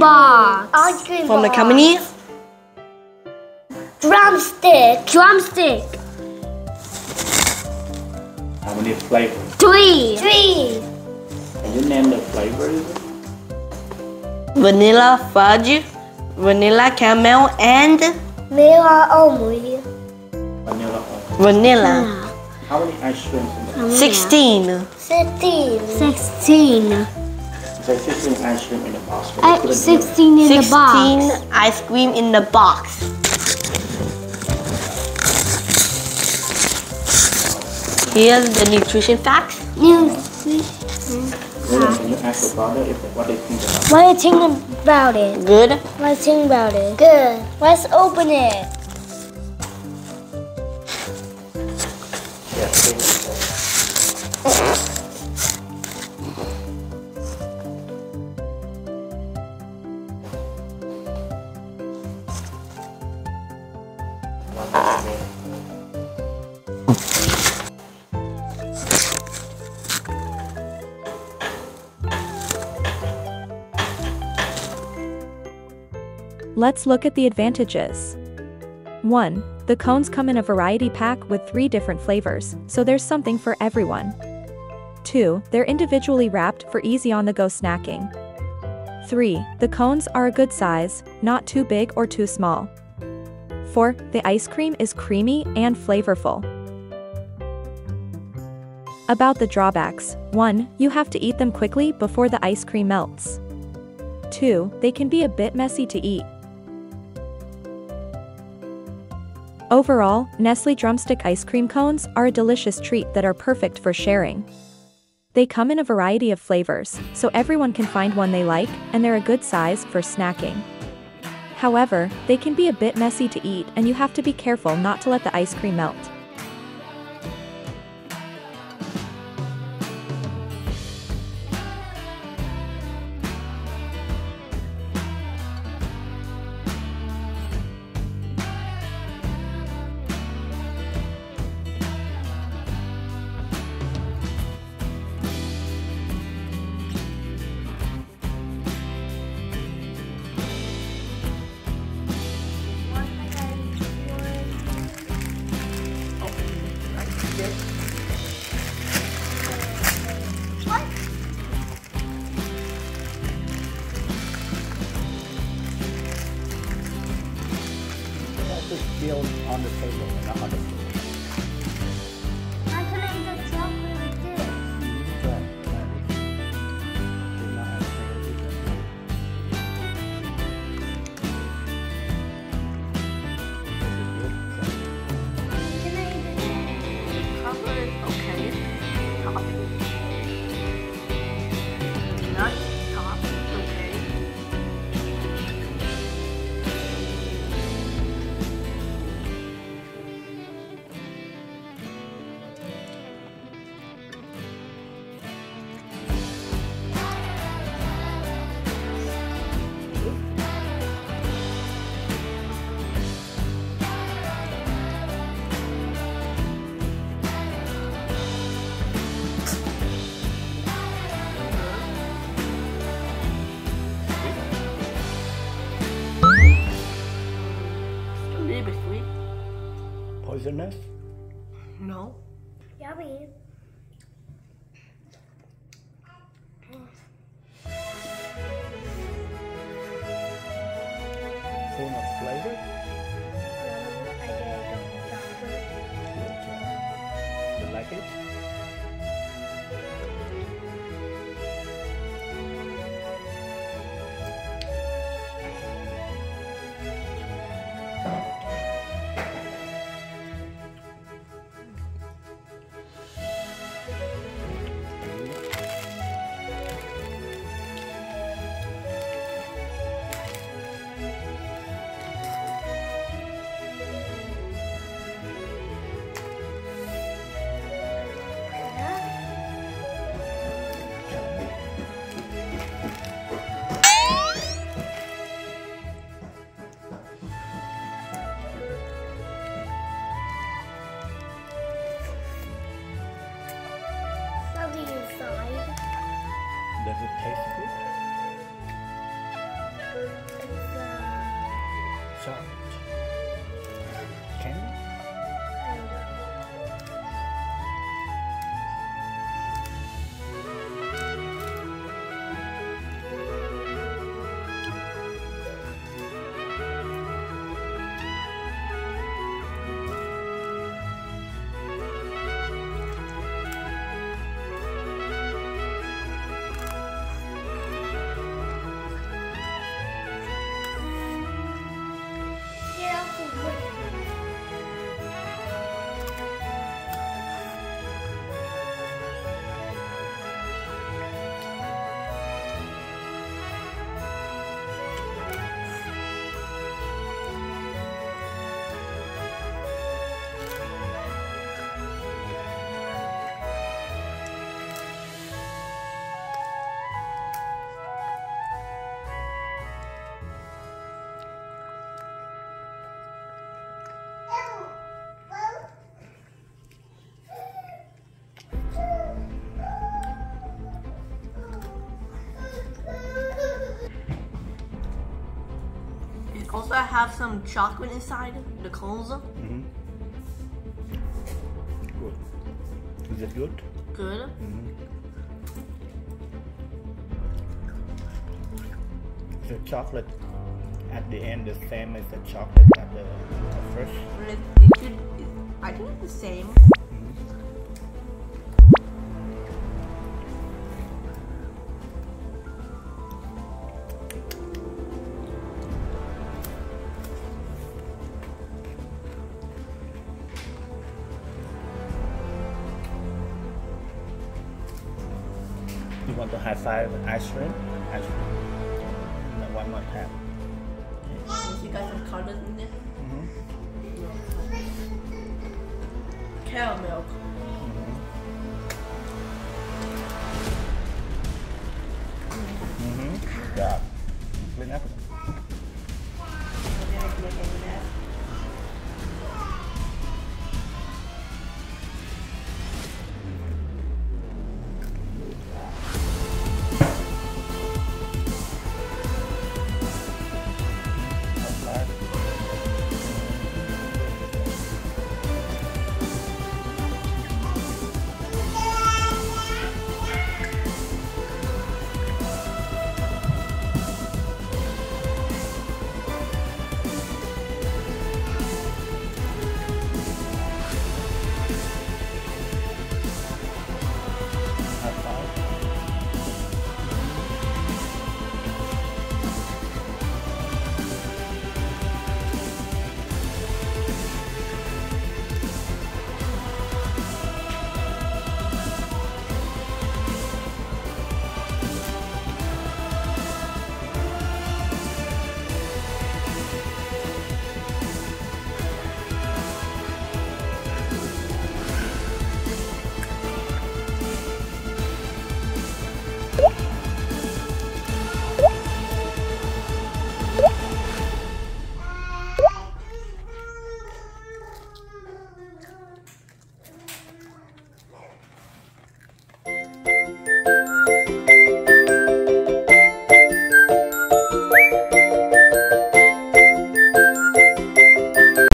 box. Ice cream From the box. company Drumstick. Drumstick. How many flavors? Three. Three. Can you name the flavors? vanilla fudge, vanilla caramel, and Mira Omri. Vanilla. or- vanilla. How many ice creams 16. Sixteen. Sixteen. It's like 16 ice cream in the box. but Uh, you put it in Sixteen in the 16 box. ice cream in the box. Here's the nutrition facts. New. the- Can you ask your brother if what they think about What do you think about it? Good. What do you think about it? Good. Let's open it. Yes. Let's look at the advantages. 1. The cones come in a variety pack with three different flavors, so there's something for everyone. 2. They're individually wrapped for easy on the go snacking. 3. The cones are a good size, not too big or too small. 4. The ice cream is creamy and flavorful. About the drawbacks 1. You have to eat them quickly before the ice cream melts. 2. They can be a bit messy to eat. Overall, Nestle Drumstick ice cream cones are a delicious treat that are perfect for sharing. They come in a variety of flavors, so everyone can find one they like, and they're a good size for snacking. However, they can be a bit messy to eat and you have to be careful not to let the ice cream melt. Build on the table, Poisonous? No. Yummy. Full of flavor? Have some chocolate inside the cones? Mm-hmm. Good. Is it good? Good. Mm-hmm. The chocolate uh, at the end the same as the chocolate at uh, the at first. It, it it, I think it's the same. You want to high five ice cream? Ice cream. No, one more time. You got some colors in there. Mm-hmm. Caramel